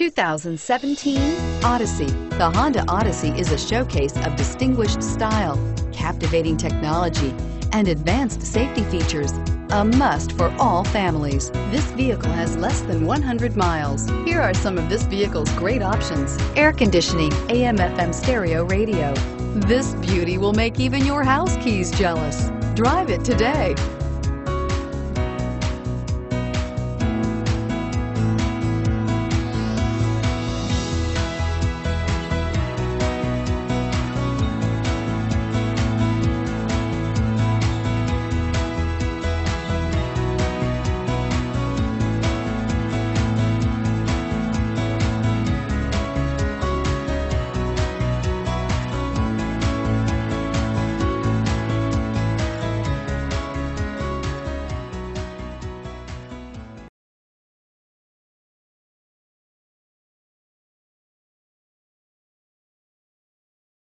2017 Odyssey. The Honda Odyssey is a showcase of distinguished style, captivating technology, and advanced safety features. A must for all families. This vehicle has less than 100 miles. Here are some of this vehicle's great options. Air conditioning, AM FM stereo radio. This beauty will make even your house keys jealous. Drive it today.